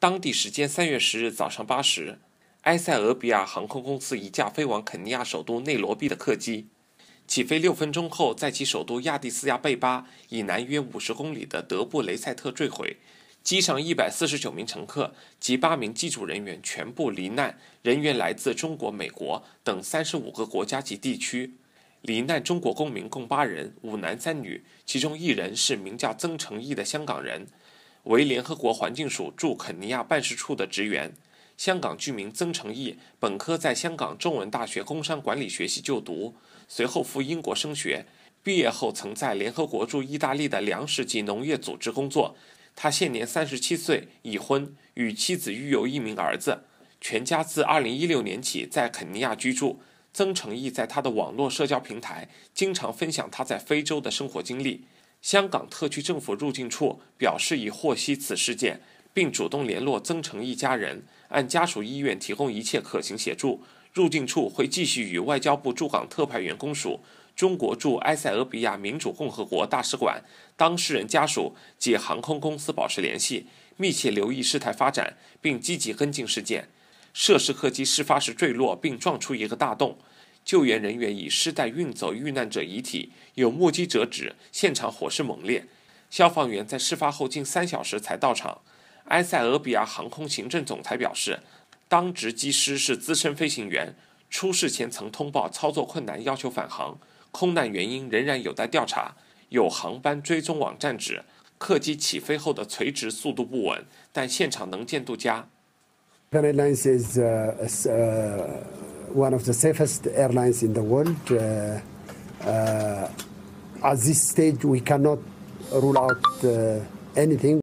当地时间三月十日早上八时，埃塞俄比亚航空公司一架飞往肯尼亚首都内罗毕的客机，起飞六分钟后，在其首都亚的斯亚贝巴以南约五十公里的德布雷塞特坠毁。机上一百四十九名乘客及八名机组人员全部罹难，人员来自中国、美国等三十五个国家及地区。罹难中国公民共八人，五男三女，其中一人是名叫曾成义的香港人，为联合国环境署驻肯尼亚办事处的职员。香港居民曾成义本科在香港中文大学工商管理学系就读，随后赴英国升学，毕业后曾在联合国驻意大利的粮食及农业组织工作。他现年三十七岁，已婚，与妻子育有一名儿子，全家自二零一六年起在肯尼亚居住。曾成义在他的网络社交平台经常分享他在非洲的生活经历。香港特区政府入境处表示已获悉此事件，并主动联络曾成一家人，按家属意愿提供一切可行协助。入境处会继续与外交部驻港特派员公署。中国驻埃塞俄比亚民主共和国大使馆、当事人家属及航空公司保持联系，密切留意事态发展，并积极跟进事件。涉事客机事发时坠落并撞出一个大洞，救援人员以尸袋运走遇难者遗体。有目击者指，现场火势猛烈，消防员在事发后近三小时才到场。埃塞俄比亚航空行政总裁表示，当值机师是资深飞行员，出事前曾通报操作困难，要求返航。空难原因仍然有待调查。有航班追踪网站指，客机起飞后的垂直速度不稳，但现场能见度佳。One of the safest airlines in the world. Uh, uh, at this stage, we cannot rule out uh, anything.